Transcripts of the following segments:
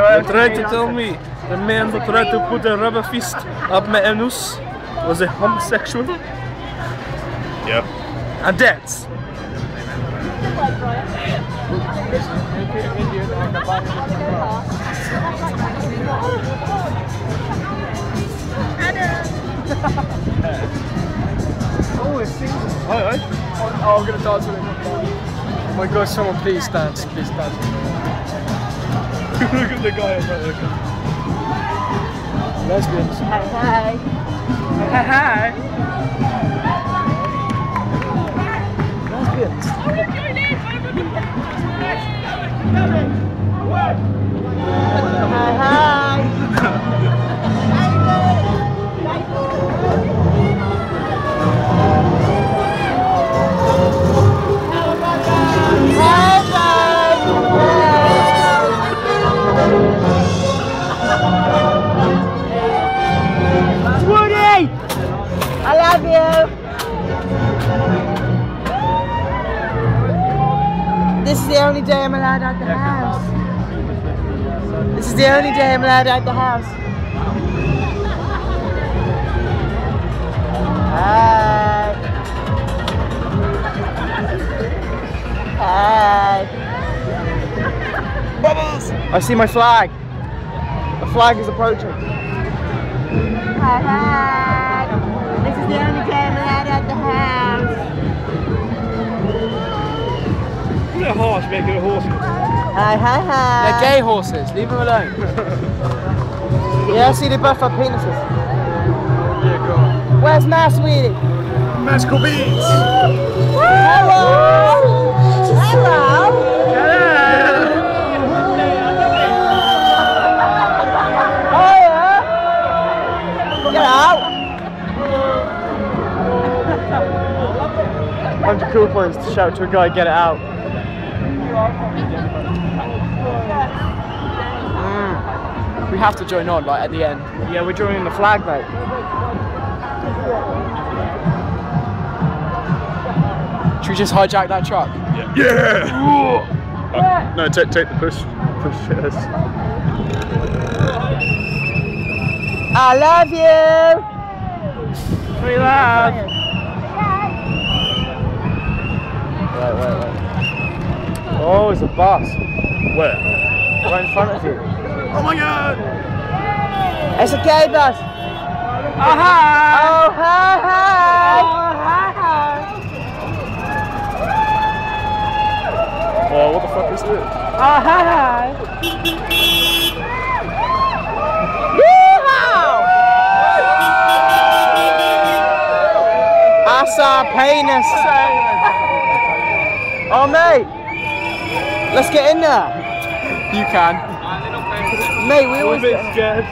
You tried to tell me the man who tried to put a rubber fist up my anus was a homosexual? Yeah. And that's Oh, it's Hi, hi. Oh, I'm gonna dance with him. Oh my god, someone please dance, please dance. Look at the guy over there. Lesbians. Hi. hi. Lesbians. Hi, day I'm allowed out the house. This is the only day I'm allowed out the house. Hi. Hi. Bubbles! I see my flag. The flag is approaching. Hi, hi. Look at a horse making a horse. Hi, hi, hi. They're gay horses, leave them alone. Yeah, I see they both have penises. yeah, go on. Where's my sweetie? Magical beats. Hello! Hello! Oh yeah! Get out! Hundred cool points to shout to a guy, get it out. Mm. We have to join on, like at the end. Yeah, we're joining the flag, mate. Should we just hijack that truck? Yeah. Uh, no, take take the push push yes. I love you! We love. Wait, wait, wait. Bus. Where? Right in front of you. Oh my god! It's a gay bus! Oh, hi. Oh, hi, hi! Oh, hi, hi! Oh, what the fuck is this? Oh, hi, hi! Yeehaw! I saw a penis. Oh, mate. Let's get in there. You can. Mate, we I'm a always bit scared.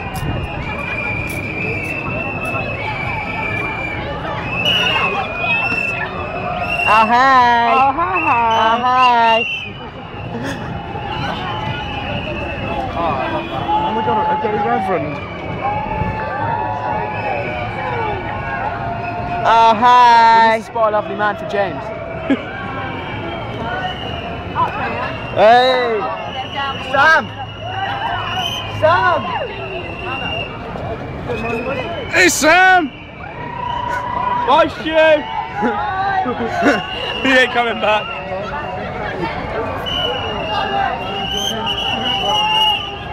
Oh, hi. Oh, hi, Oh, hi. hi. Oh my god, a gay reverend. Oh, hi. Spot a lovely man for James. Hey. Sam. Sam. Hey Sam! Bye, Stu. he ain't coming back.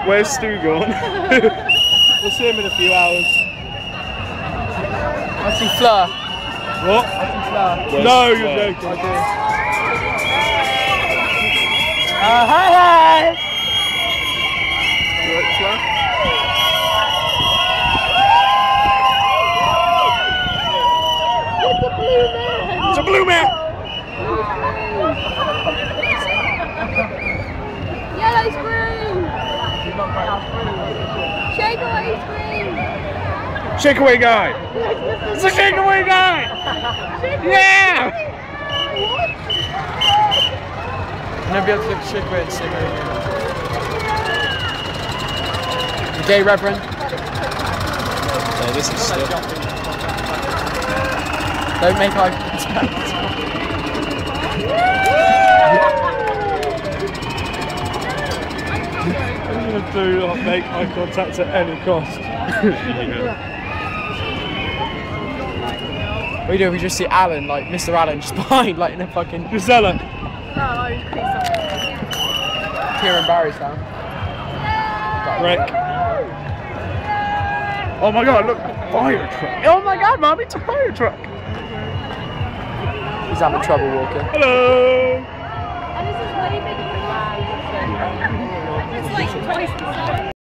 Where's Stu gone? We'll see him in a few hours. I see Fleur. what? Fleur. No, you're joking. Oh, hi, hi. It's a blue man! Yellow screen! Shake away screen! Shake away guy! It's a shake away guy! Yeah! Never be able to look shake away and sing again. The gay reverend. Yeah, this is sick. Don't make eye contact. I'm gonna do not make eye contact at any cost. What do you do? We just see Alan, like Mr. Alan, just behind, like in a fucking Gisella, Kieran Barry's down. wreck. Oh my god, look, fire truck. Oh my god, mom, it's a fire truck. He's having trouble walking. Hello. And this is way bigger than mine. It's like twice the size.